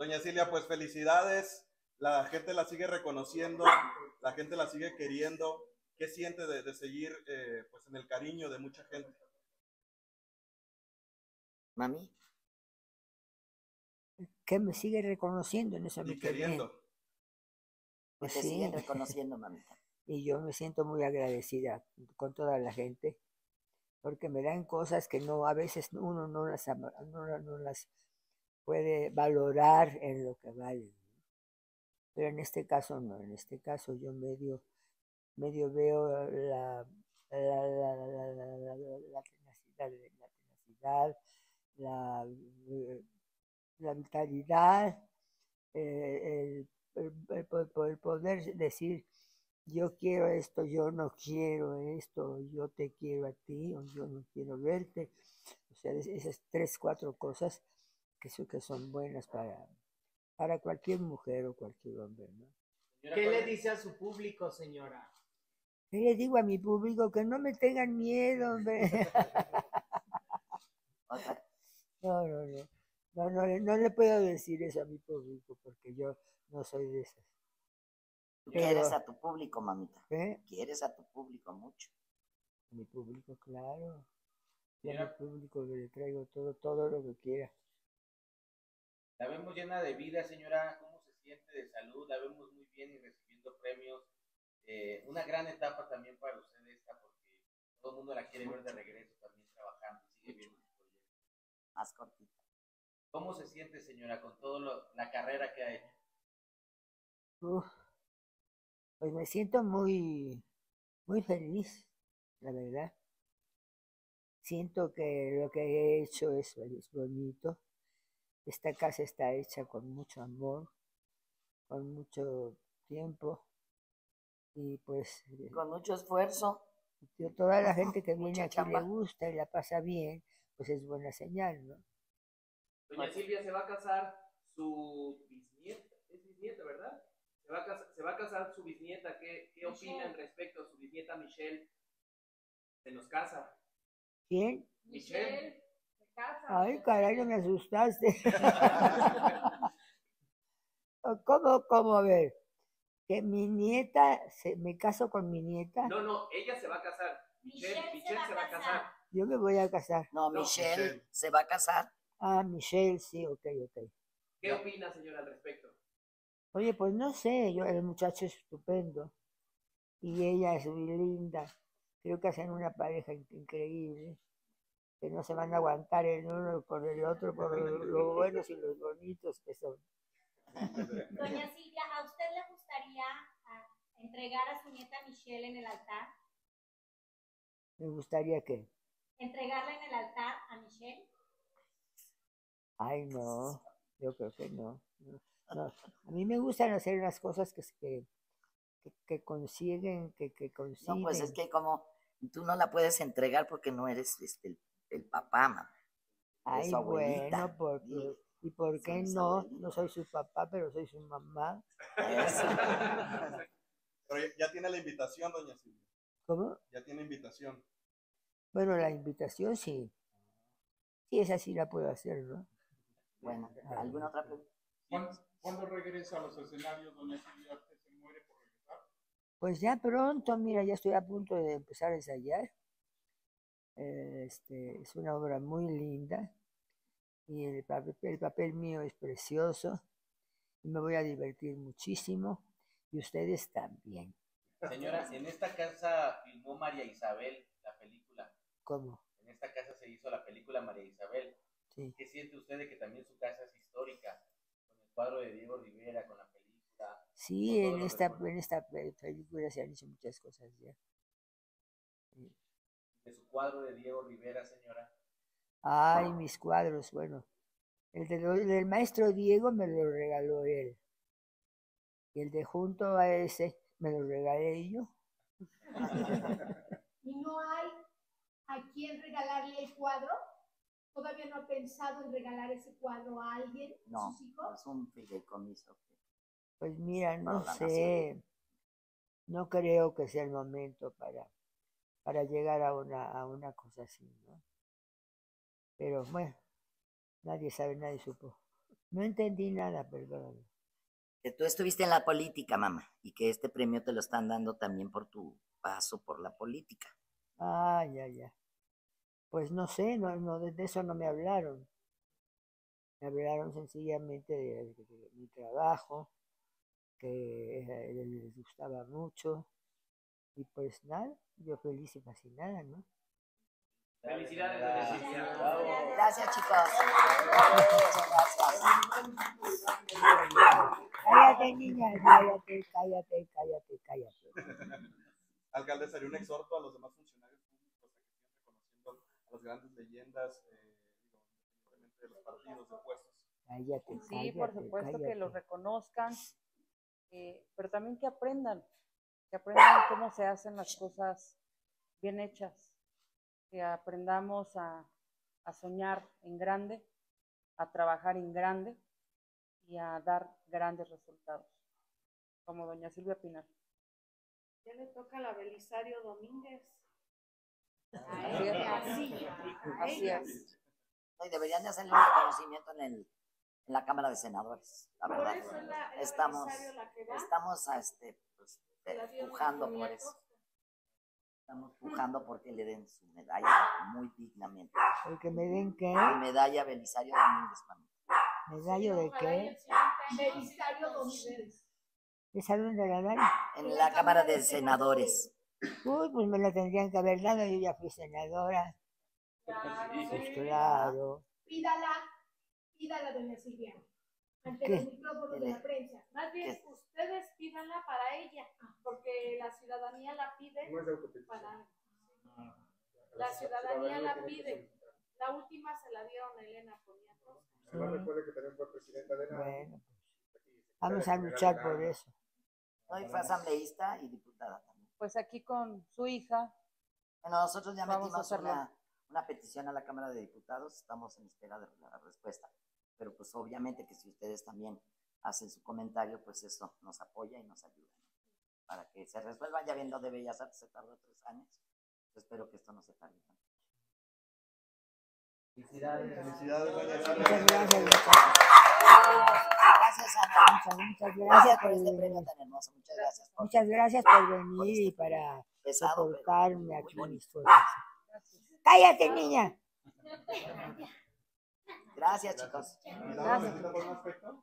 Doña Silvia, pues felicidades. La gente la sigue reconociendo, la gente la sigue queriendo. ¿Qué siente de, seguir eh, pues en el cariño de mucha gente? Mami. Que me sigue reconociendo en esa Y queriendo. Pues te siguen reconociendo, mamita. Y yo me siento muy agradecida con toda la gente, porque me dan cosas que no, a veces uno no las, no, las puede valorar en lo que valen. Pero en este caso no, en este caso yo medio, medio veo la, la, la, la, tenacidad, la tenacidad, la, la vitalidad, eh, el, el, poder decir yo quiero esto, yo no quiero esto, yo te quiero a ti, o yo no quiero verte. O sea, esas tres, cuatro cosas que, son, que son buenas para, para cualquier mujer o cualquier hombre, ¿no? ¿Qué le dice a su público, señora? ¿Qué le digo a mi público? Que no me tengan miedo, hombre. no, no, no. No, no, no le puedo decir eso a mi público porque yo no soy de esas. Quieres a tu público, mamita. ¿Eh? Quieres a tu público mucho. Mi público, claro. Yo a mi público le traigo todo, todo lo que quiera. La vemos llena de vida, señora. ¿Cómo se siente de salud? La vemos muy bien y recibiendo premios. Eh, una gran etapa también para usted esta, porque todo el mundo la quiere ver de regreso también trabajando. Sigue viendo su proyecto. Más cortita. ¿Cómo se siente, señora, con toda la carrera que ha hecho? pues me siento muy, muy feliz, la verdad. Siento que lo que he hecho es, es bonito. Esta casa está hecha con mucho amor, con mucho tiempo y pues... Con mucho esfuerzo. Toda la gente que viene aquí le gusta y la pasa bien, pues es buena señal, ¿no? Doña Silvia se va a casar su bisnieta, es bisnieta, ¿verdad? Se va a casar, se va a casar su bisnieta. ¿Qué, qué opinan respecto a su bisnieta Michelle? Se nos casa. ¿Quién? Michelle. Casa. Ay, caray, no me asustaste. ¿Cómo, cómo? A ver, que mi nieta, se, me caso con mi nieta. No, no, ella se va a casar. Michelle, Michelle, se, va a casar. Yo me voy a casar. No, Michelle, se va a casar. Ah, Michelle, sí, ok, ok. ¿Qué opina, señora, al respecto? Oye, pues no sé, yo, el muchacho es estupendo y ella es muy linda. Creo que hacen una pareja increíble, que no se van a aguantar el uno por el otro, por lo, buenos y los bonitos que son. Doña Silvia, ¿a usted le gustaría ah, entregar a su nieta Michelle en el altar? ¿Me gustaría qué? ¿Entregarla en el altar a Michelle? Ay, no, yo creo que no. no. A mí me gustan hacer las cosas que, que, que, consiguen, que, que consiguen. No, pues es que como tú no la puedes entregar porque no eres este, el, papá, mamá. Ay, bueno, porque, ¿y por qué no? No soy su papá, pero soy su mamá. pero ya tiene la invitación, doña Silvia. ¿Cómo? Ya tiene invitación. Bueno, la invitación sí. Sí, esa sí la puedo hacer, ¿no? Bueno, ¿alguna otra pregunta? ¿Cuándo, regresa a los escenarios, doña Silvia? se muere por regresar? Pues ya pronto, mira, ya estoy a punto de empezar a ensayar. Este, es una obra muy linda y el papel, el papel mío es precioso y me voy a divertir muchísimo y ustedes también. Señora, en esta casa filmó María Isabel la película. ¿Cómo? En esta casa se hizo la película María Isabel. ¿Qué siente usted de que también su casa es histórica? Con el cuadro de Diego Rivera, con la película. Sí, en esta, en esta película se han hecho muchas cosas ya. ¿De su cuadro de Diego Rivera, señora? Ay, mis cuadros, bueno. El, del maestro Diego me lo regaló él. Y el de junto a ese me lo regalé yo. ¿Y no hay a quién regalarle el cuadro? ¿Todavía no ha pensado en regalar ese cuadro a alguien, no, sus hijos? es un fideicomiso. Pues mira, no sé, no creo que sea el momento para, para llegar a una, a una cosa así, ¿no? Pero bueno, nadie sabe, nadie supo. No entendí nada, perdón. Que tú estuviste en la política, mamá, y que este premio te lo están dando también por tu paso por la política. Ah, ya, ya. Pues no sé, no, no, de eso no me hablaron. Me hablaron sencillamente de, de- de mi trabajo, que era- les gustaba mucho. Y pues nada, yo feliz y fascinada, ¿no? Felicidades. Gracias, chicos. Muchas gracias. Cállate, niña, cállate, cállate, cállate, cállate. Alcalde, sería un exhorto a los demás funcionarios públicos a que sigan reconociendo a las grandes leyendas, eh, de los partidos, de puestos. Cállate, Sí, por supuesto que lo cállate. reconozcan, eh, pero también que aprendan, que aprendan cómo se hacen las cosas bien hechas, que aprendamos a, a soñar en grande, a trabajar en grande y a dar grandes resultados, como doña Silvia Pinar. Ya le toca a la Belisario Domínguez. Así es. Así. Así es. Deberían de hacerle un reconocimiento en, el, en la Cámara de Senadores, la Por verdad. eso es la, es Estamos, Belisario la que estamos a este, pues, a pujando por eso. Estamos pujando porque le den su medalla muy dignamente. El que me den qué, medalla Belisario Domínguez, mami. medallo de qué, Belisario Domínguez. ¿esa dónde la dan? En la Cámara de Senadores. Uy, pues me la tendrían que haber dado, yo ya fui senadora. Pues claro. Pídala, pídala, doña Silvia. Ante ¿Qué? los micrófonos de la prensa. Más bien, ¿Qué? ustedes pídanla para ella, porque la ciudadanía la pide para... La ciudadanía la pide. La última se la dieron a Elena Poniatowska. Bueno, pues, vamos a luchar por eso. Hoy fue asambleísta y diputada también. Pues aquí con su hija, Bueno, nosotros ya metimos una, una petición a la Cámara de Diputados, estamos en espera de la respuesta. Pero pues obviamente que si ustedes también hacen su comentario, pues eso nos apoya y nos ayuda. Para que se resuelva, ya viendo de Bellas Artes se tardó tres años. Yo espero que esto no se tarde tanto. Felicidades. Felicidades, Muchas gracias, muchas, Gracias, Ana. muchas, muchas Gracias gracias por este premio venir. tan hermoso. Muchas gracias por Muchas gracias por venir y para pesado, soportarme aquí mis cosas. Cállate, niña. Gracias, chicos. ¿Me